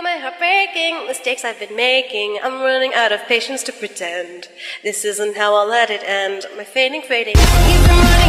feel my heart breaking, mistakes I've been making. I'm running out of patience to pretend. This isn't how I'll let it end. My fading, fading.